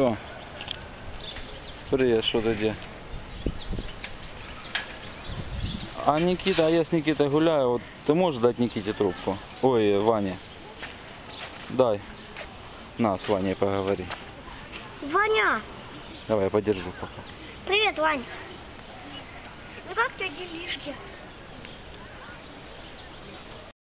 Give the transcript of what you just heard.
О, Привет, что ты где? А Никита, а я с Никитой гуляю, вот ты можешь дать Никите трубку? Ой, Ване. Дай. На, с Ваней поговори. Ваня! Давай, я подержу пока. Привет, Вань! Ну как у тебя делишки?